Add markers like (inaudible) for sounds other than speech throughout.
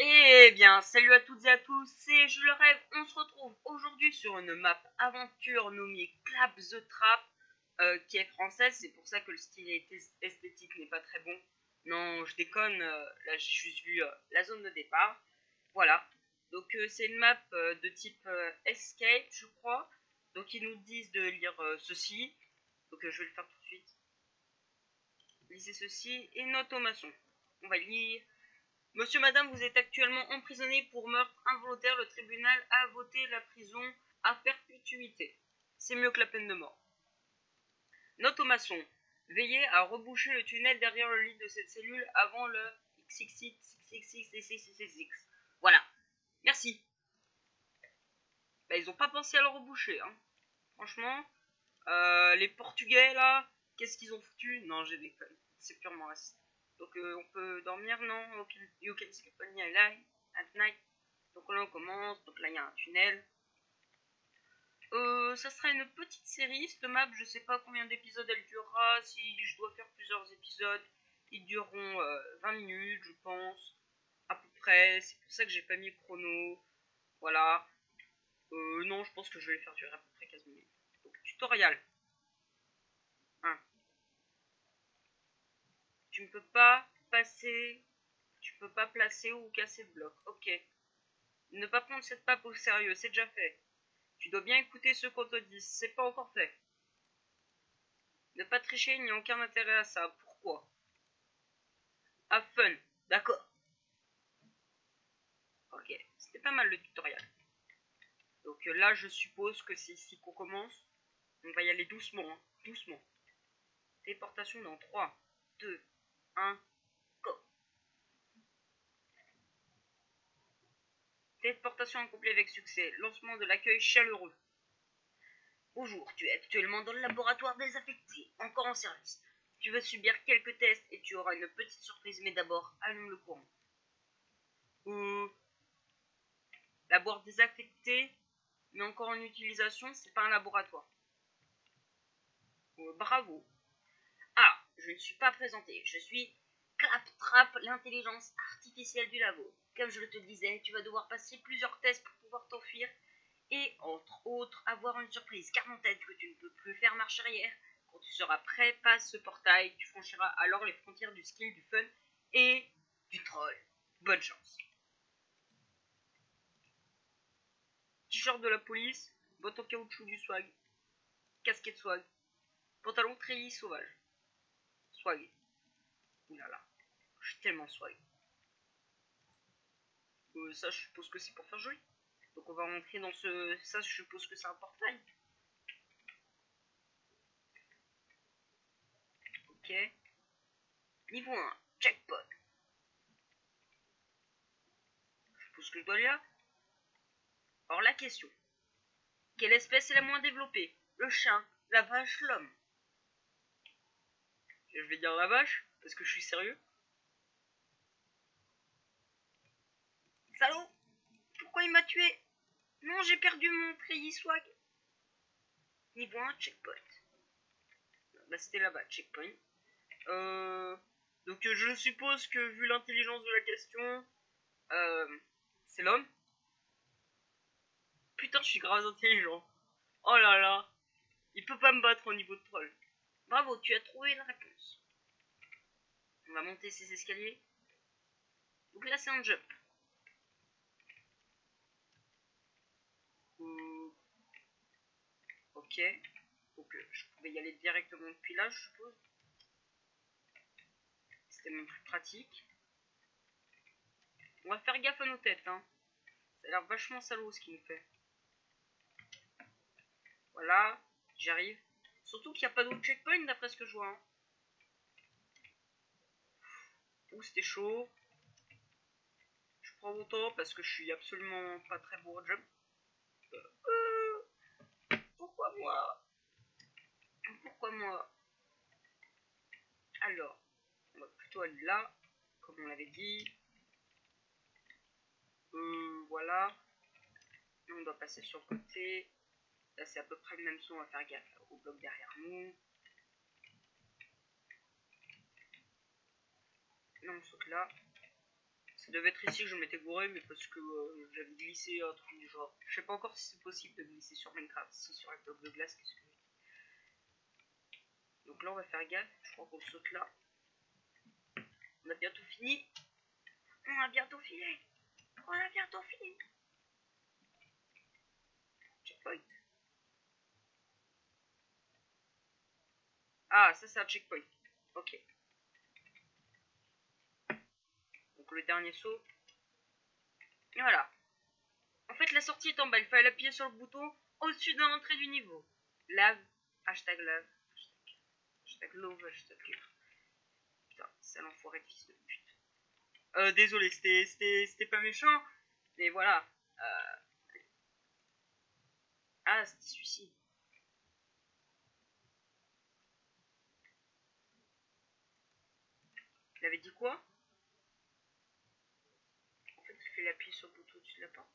Eh bien, salut à toutes et à tous, c'est Je le rêve, on se retrouve aujourd'hui sur une map aventure nommée Clap the Trap, euh, qui est française, c'est pour ça que le style est- esthétique n'est pas très bon. Non, je déconne, euh, là j'ai juste vu euh, la zone de départ. Voilà, donc euh, c'est une map euh, de type euh, Escape, je crois. Donc ils nous disent de lire euh, ceci, donc euh, je vais le faire tout de suite. Lisez ceci, et note au maçon. On va lire. Monsieur, madame, vous êtes actuellement emprisonné pour meurtre involontaire. Le tribunal a voté la prison à perpétuité. C'est mieux que la peine de mort. Note au maçon. Veillez à reboucher le tunnel derrière le lit de cette cellule avant le XXX. Voilà. Merci. Bah, ils ont pas pensé à le reboucher, hein. Franchement. Euh, les Portugais, là, qu'est-ce qu'ils ont foutu? Non, j'ai des connes. C'est purement raciste. Donc euh, on peut dormir, non? You can- sleep only at night-. Donc là on commence, donc là il y a un tunnel. Euh, ça sera une petite série, cette map, je sais pas combien d'épisodes elle durera, si je dois faire plusieurs épisodes, ils dureront euh, 20 minutes je pense, c'est pour ça que j'ai pas mis le chrono, voilà. Euh, non, je pense que je vais les faire durer à peu près 15 minutes. Donc tutoriel. Tu ne peux pas passer, tu peux pas placer ou casser de bloc. Ok. Ne pas prendre cette pape au sérieux, c'est déjà fait. Tu dois bien écouter ce qu'on te dit, c'est pas encore fait. Ne pas tricher, il n'y a aucun intérêt à ça. Pourquoi? Have fun, d'accord. Ok, c'était pas mal le tutoriel. Donc euh, là, je suppose que c'est ici qu'on commence. On va y aller doucement, hein, doucement. Téléportation dans 3, 2, 1, go. Téléportation accomplie avec succès. Lancement de l'accueil chaleureux. Bonjour, tu es actuellement dans le laboratoire désaffecté, encore en service. Tu vas subir quelques tests et tu auras une petite surprise, mais d'abord, allume le courant. Laboratoire désaffecté, mais encore en utilisation, c'est pas un laboratoire. Euh, bravo. Ah, je ne suis pas présenté, je suis Claptrap, l'intelligence artificielle du labo. Comme je te disais, tu vas devoir passer plusieurs tests pour pouvoir t'enfuir et, entre autres, avoir une surprise. Car en tête que tu ne peux plus faire marche arrière. Quand tu seras prêt, passe ce portail. Tu franchiras alors les frontières du skill, du fun et du troll. Bonne chance. De la police, bottes en caoutchouc du swag, casquette swag, pantalon treillis sauvage. Swag. Oulala, je suis tellement swag. Euh, ça, je suppose que c'est pour faire joli. Donc on va rentrer dans ce... Ça, je suppose que c'est un portail. Ok. Niveau 1, jackpot. Je suppose que je dois aller là. Alors la question. Quelle espèce est la moins développée? Le chien, la vache, l'homme? Je vais dire la vache, parce que je suis sérieux. Salaud Pourquoi il m'a tué? Non, j'ai perdu mon treillis swag. Niveau 1, checkpoint. Bah c'était là-bas, checkpoint. Euh, donc je suppose que vu l'intelligence de la question, euh, c'est l'homme? Putain, je suis grave intelligent. Oh là là. Il peut pas me battre au niveau de troll. Bravo, tu as trouvé la réponse. On va monter ces escaliers. Donc là, c'est un jump. Euh, Ok. Donc euh, je pouvais y aller directement depuis là, je suppose. C'était même plus pratique. On va faire gaffe à nos têtes, hein. Ça a l'air vachement salaud ce qu'il nous fait. Voilà, j'arrive. Surtout qu'il n'y a pas d'autre checkpoint d'après ce que je vois. Hein. Ouh, c'était chaud. Je prends mon temps parce que je suis absolument pas très bon au jump. Euh, euh, pourquoi moi? Pourquoi moi? Alors, on va plutôt aller là, comme on l'avait dit. Euh, voilà. On doit passer sur le côté. Là, c'est à peu près le même son, on va faire gaffe au bloc derrière nous. Là, on saute là. Ça devait être ici que je m'étais gouré, mais parce que euh, j'avais glissé un truc du genre. Je sais pas encore si c'est possible de glisser sur Minecraft, si sur un bloc de glace, qu'est-ce que Donc là, on va faire gaffe. Je crois qu'on saute là. On a bientôt fini. On a bientôt fini. On a bientôt fini. Checkpoint. Ah, ça c'est un checkpoint. Ok. Donc le dernier saut. Voilà. En fait, la sortie est en bas. Il fallait appuyer sur le bouton au-dessus de l'entrée du niveau. Lave. Hashtag lave. Hashtag, hashtag love. Hashtag Putain, c'est l'enfoiré de fils de pute. Désolé, c'était- pas méchant. Mais voilà. Euh... Ah, c'était celui-ci. Dit quoi? En fait, il fait appuyer sur le bouton au-dessus de la porte.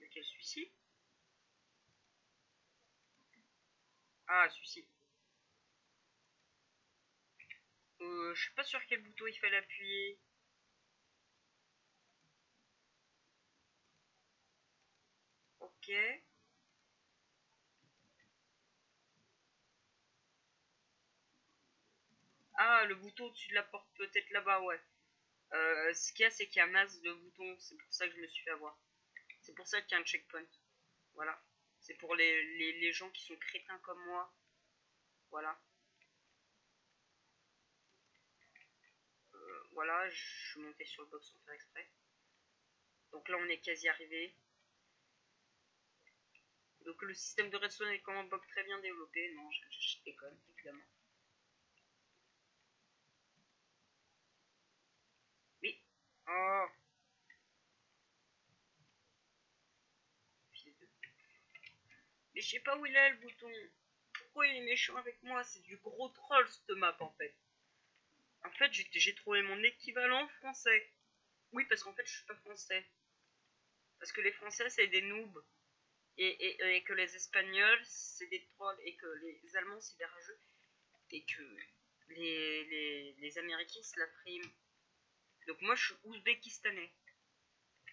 Lequel celui-ci Ah, celui-ci. Euh, je suis pas sûr quel bouton il fallait appuyer. Ok. Le bouton au-dessus de la porte, peut-être là-bas, ouais. Euh, ce qu'il y a, c'est qu'il y a masse de boutons. C'est pour ça que je me suis fait avoir. C'est pour ça qu'il y a un checkpoint. Voilà. C'est pour les, les, les gens qui sont crétins comme moi. Voilà. Euh, voilà, je suis monté sur le box sans faire exprès. Donc là, on est quasi arrivé. Donc le système de redstone est quand même box très bien développé. Non, je, je, je déconne, évidemment. Mais... Oh Fils de- Mais je sais pas où il est le bouton. Pourquoi il est méchant avec moi? C'est du gros troll cette map en fait. En fait, j'ai trouvé mon équivalent français. Oui, parce qu'en fait, je suis pas français. Parce que les Français, c'est des noobs. Et, et que les Espagnols, c'est des trolls. Et que les Allemands, c'est des rageux. Et que les, les, Américains, c'est la prime. Donc moi, je suis ouzbékistanais.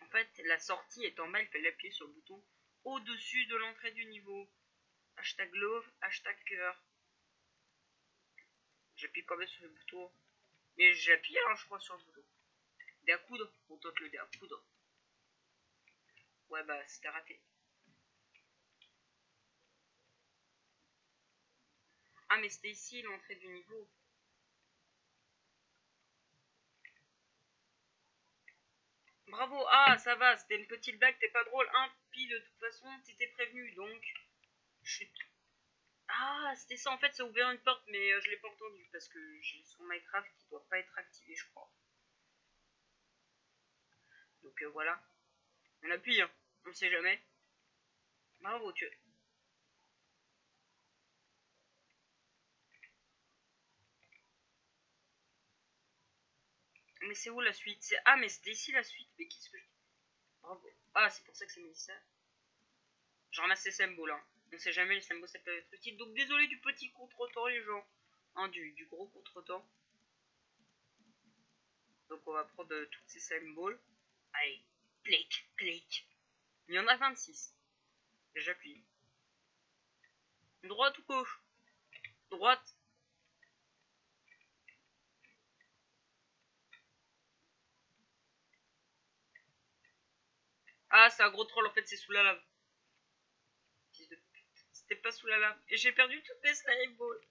En fait, la sortie en bas, il fallait appuyer sur le bouton au-dessus de l'entrée du niveau. Hashtag love, hashtag cœur. J'appuie quand même sur le bouton. Mais j'ai appuyé, hein, je crois, sur le bouton. À coudre On tente le à coudre. Ouais, bah, c'était raté. Ah, mais c'était ici l'entrée du niveau. Bravo, ah, ça va, c'était une petite blague, t'es pas drôle. Hein, de toute façon, t'étais prévenu, donc. Chut. Ah, c'était ça, en fait, ça a ouvert une porte, mais euh, je l'ai pas entendu parce que j'ai son Minecraft qui doit pas être activé, je crois. Donc euh, voilà. On appuie, hein. on sait jamais. Bravo, tu. Mais c'est où la suite? C'est Ah, mais c'était ici la suite. Mais qu'est-ce que je. Ah, c'est pour ça que c'est mis ça. Je ramasse ces symboles. Hein. On sait jamais, les symboles ça peut être utile. Donc désolé du petit contre-temps, les gens. Hein, du, gros contre-temps. Donc on va prendre euh, toutes ces symboles. Allez, clic, clic. Il y en a 26. Et j'appuie. Droite ou gauche? Droite. Ah, c'est un gros troll, en fait, c'est sous la lave. C'était pas sous la lave. Et j'ai perdu toutes mes slime balls.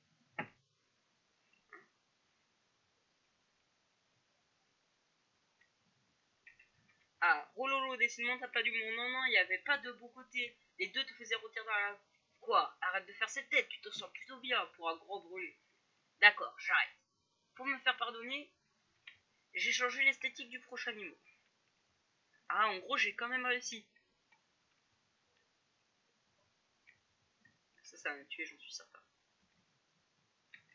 Ah, Rololo, décidément, t'as pas du monde. Non, non, il y avait pas de beau côté. Les deux te faisaient retirer dans la lave. Quoi? Arrête de faire cette tête, tu te sens plutôt bien pour un gros brûlé. D'accord, j'arrête. Pour me faire pardonner, j'ai changé l'esthétique du prochain niveau. Ah, en gros, j'ai quand même réussi. Ça, ça va me tuer, j'en suis certain.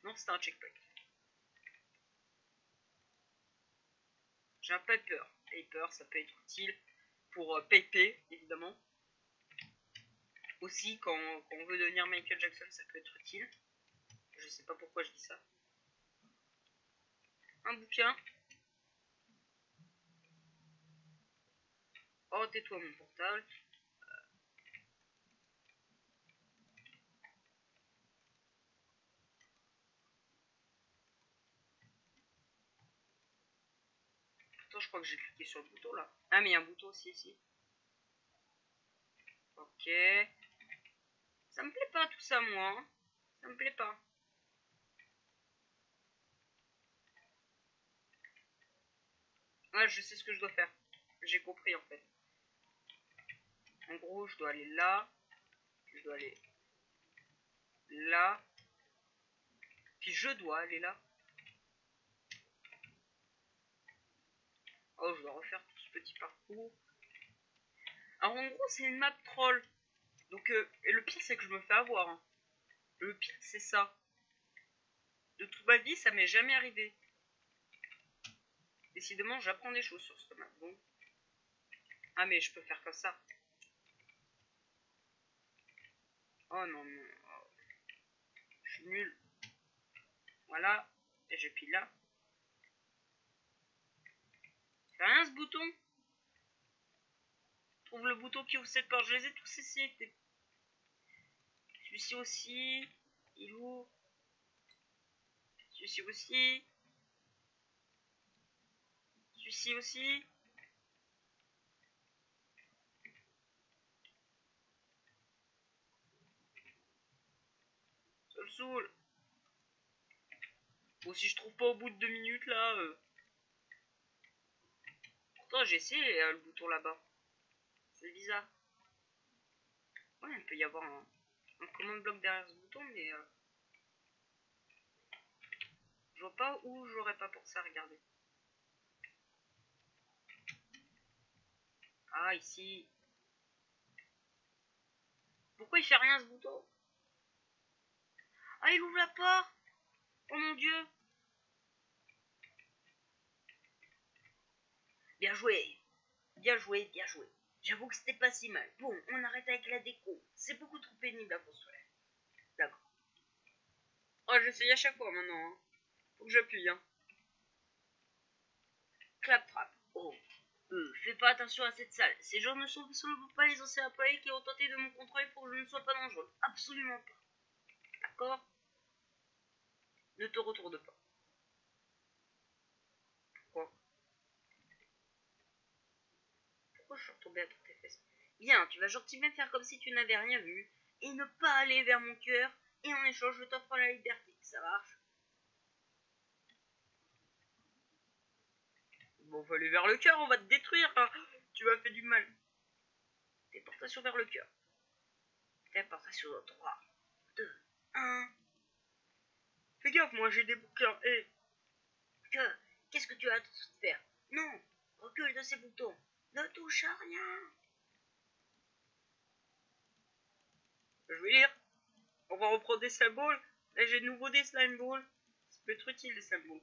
Non, c'était un checkpoint. J'ai un paper. Paper, ça peut être utile pour euh, paper, évidemment. Aussi, quand, quand on veut devenir Michael Jackson, ça peut être utile. Je sais pas pourquoi je dis ça. Un bouquin. Oh, tais-toi mon portable. Pourtant, je crois que j'ai cliqué sur le bouton là. Ah, mais il y a un bouton aussi ici. Ok. Ça me plaît pas tout ça, moi. hein. Ça me plaît pas. Ouais, je sais ce que je dois faire. J'ai compris en fait. En gros, je dois aller là. Je dois aller là. Puis je dois aller là. Oh, je dois refaire tout ce petit parcours. Alors en gros, c'est une map troll. Donc, euh, et le pire, c'est que je me fais avoir. hein. Le pire, c'est ça. De toute ma vie, ça m'est jamais arrivé. Décidément, j'apprends des choses sur ce map. Bon. Ah, mais je peux faire comme ça. Oh non, non. Oh. Je suis nul. Voilà. Et j'appuie là. C'est rien ce bouton. Trouve le bouton qui ouvre cette porte. Je les ai tous essayés. Celui-ci aussi. Il ouvre. Celui-ci aussi. Celui-ci aussi. Saoule. Si je trouve pas au bout de deux minutes là. euh. Pourtant, j'ai essayé euh, le bouton là-bas. C'est bizarre. Ouais, il peut y avoir un, un command bloc derrière ce bouton, mais. euh, Je vois pas où j'aurais pas pensé à regarder. Ah, ici. Pourquoi il fait rien ce bouton? Ah, il ouvre la porte Oh mon dieu Bien joué Bien joué, bien joué. J'avoue que c'était pas si mal. Bon, on arrête avec la déco. C'est beaucoup trop pénible à construire. D'accord. Oh, j'essaye à chaque fois maintenant. hein. Faut que j'appuie. Hein. Clap trap. Oh. Euh, fais pas attention à cette salle. Ces gens ne sont absolument pas les anciens employés qui ont tenté de me contrôler pour que je ne sois pas dangereux. Absolument pas. Ne te retourne pas. Pourquoi Pourquoi je suis retombé à tes fesses? Bien, tu vas gentiment faire comme si tu n'avais rien vu et ne pas aller vers mon cœur et en échange je t'offre la liberté. Ça marche? Bon, on va aller vers le cœur, on va te détruire. hein. Tu m'as fait du mal. Déportation vers le cœur. Déportation dans 3, 2, 1. Fais gaffe, moi j'ai des bouquins. Et que Qu'est-ce que tu as à faire? Non Recule de ces boutons. Ne touche à rien. Je vais lire. On va reprendre des symboles. Là j'ai de nouveau des slime balls. Ça peut être utile les slime balls.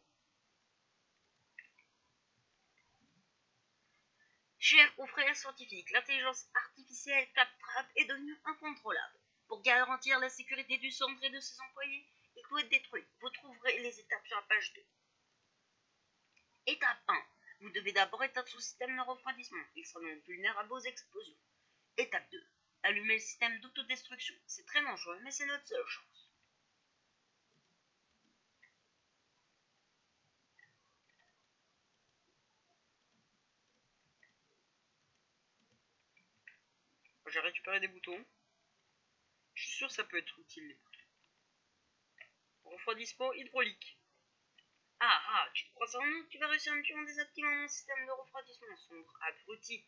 Chers confrères scientifiques, l'intelligence artificielle CapTrap est devenue incontrôlable. Pour garantir la sécurité du centre et de ses employés, il doit être détruit. Vous trouverez les étapes sur la page 2. Étape 1. Vous devez d'abord éteindre son système de refroidissement. Il sera donc vulnérable aux explosions. Étape 2. Allumer le système d'autodestruction. C'est très dangereux, mais c'est notre seule chance. J'ai récupéré des boutons. Je suis sûr que ça peut être utile. Refroidissement hydraulique. Ah ah, tu te crois ça non Tu vas réussir en tuant en désactivant mon système de refroidissement sombre. Abruti.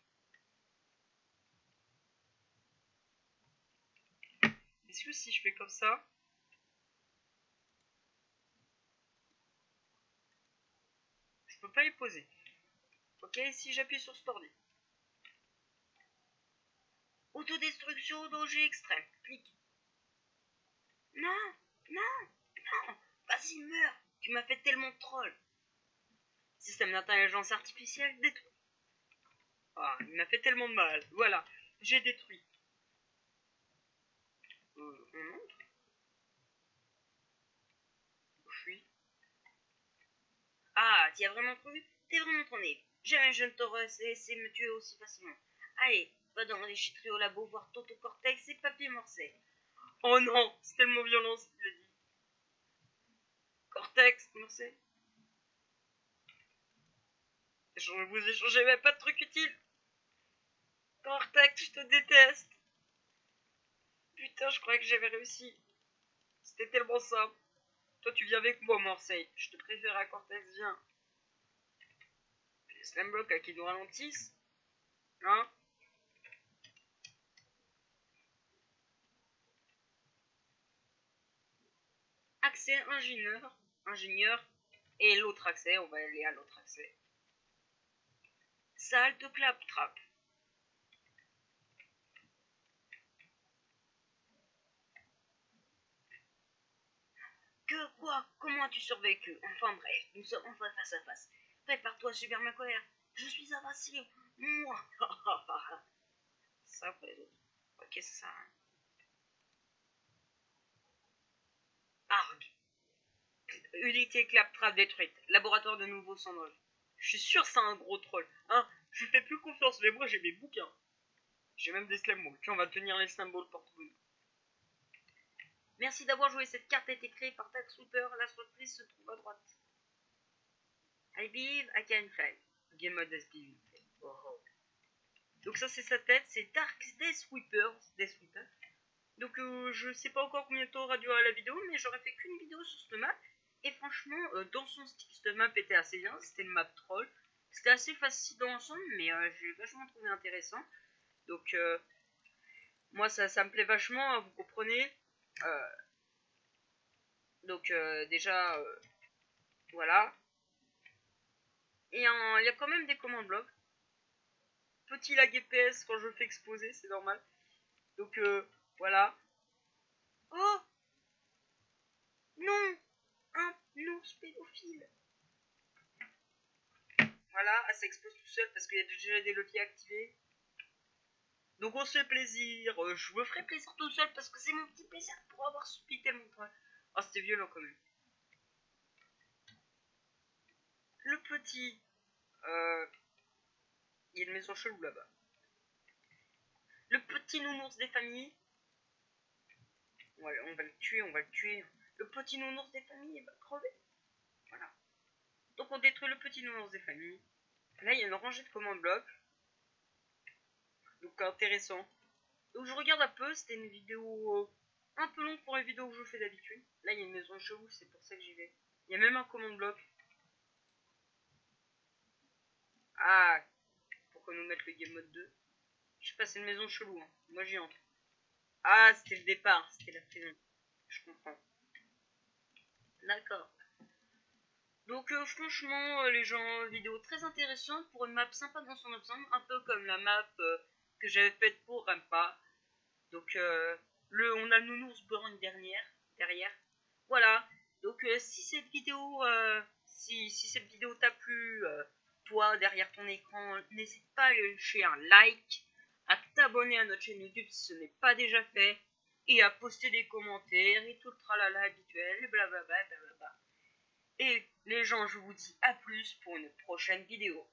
Est-ce que si je fais comme ça Je peux pas les poser? Ok, si j'appuie sur Stordy. Autodestruction danger extrême. Clique. Non Non Vas-y, meurs Tu m'as fait tellement de troll Système d'intelligence artificielle détruit. Ah, il m'a fait tellement de mal. Voilà, j'ai détruit. Euh, euh on monte Je suis. Ah, t'y as vraiment cru T'es vraiment tourné. Jamais je ne t'aurais laissé me tuer aussi facilement. Allez, va dans les au labo voir Toto Cortex et Papier Morcet. Oh non, c'est tellement violent ce qu'il a dit. Cortex, Morcet. Je vous échangez même pas de trucs utiles. Cortex, je te déteste. Putain, je croyais que j'avais réussi. C'était tellement simple. Toi, tu viens avec moi, Marseille. Je te préfère à Cortex, viens. Les slam block à qui nous ralentissent. Hein Accès ingénieur. Ingénieur. Et l'autre accès, on va aller à l'autre accès. Salle de claptrap. Que quoi Comment as-tu survécu? Enfin bref, nous sommes enfin face à face. Prépare-toi à subir ma colère. Je suis invincible. Moi. (laughs) ça pour les autres. Ok, ça. Unité claptrap détruite. Laboratoire de nouveau sans. Je suis sûr c'est un gros troll. Hein Je fais plus confiance, mais moi j'ai mes bouquins. J'ai même des slam balls. On va tenir les slam balls pour tout. Merci d'avoir joué. Cette carte a été créée par Tax Super. La surprise se trouve à droite. I believe I can fly. Game mode SPV. Oh. Donc ça c'est sa tête. C'est Dark Death Sweeper. Sweeper. Donc euh, je sais pas encore combien de temps aura duré la vidéo. Mais j'aurais fait qu'une vidéo sur cette map. Et franchement, euh, dans son style, cette map était assez bien. C'était une map troll. C'était assez facile dans l'ensemble. Mais euh, j'ai vachement trouvé intéressant. Donc euh, moi ça, ça me plaît vachement. hein, vous comprenez. Donc déjà, voilà. Et il y a quand même des commandes blocs. Petit lag EPS quand je fais exposer, c'est normal. Donc voilà. Oh Non ours pédophile Voilà, elle s'expose tout seul parce qu'il y a déjà des leviers activés. Donc on se fait plaisir. Euh, je me ferai plaisir tout seul parce que c'est mon petit plaisir pour avoir subi tellement de. Oh, c'était violent quand même. Le petit. Euh... Il y a une maison chelou là-bas. Le petit nounours des familles. On va le tuer, on va le tuer. Le petit nounours des familles, il va crever. Voilà. Donc on détruit le petit nounours des familles. Là, il y a une rangée de commandes blocs. Donc intéressant. Donc je regarde un peu, c'était une vidéo euh, un peu longue pour les vidéos que je fais d'habitude. Là il y a une maison chelou, c'est pour ça que j'y vais. Il y a même un commande bloc. Ah, pourquoi nous mettre le game mode 2 Je sais pas, c'est une maison chelou. Hein. Moi j'y entre. Ah, c'était le départ, c'était la prison. Je comprends. D'accord. Donc euh, franchement, euh, les gens, vidéo très intéressante pour une map sympa dans son ensemble, un peu comme la map euh, que j'avais faite pour Rampa. Donc euh, le, on a le nounours borgne derrière, derrière. Voilà. Donc euh, si cette vidéo, euh, si, si cette vidéo t'a plu, euh, toi derrière ton écran, n'hésite pas à lâcher un like, à t'abonner à notre chaîne YouTube si ce n'est pas déjà fait, et à poster des commentaires et tout le tralala habituel, et blablabla, blablabla. Et les gens, je vous dis à plus pour une prochaine vidéo.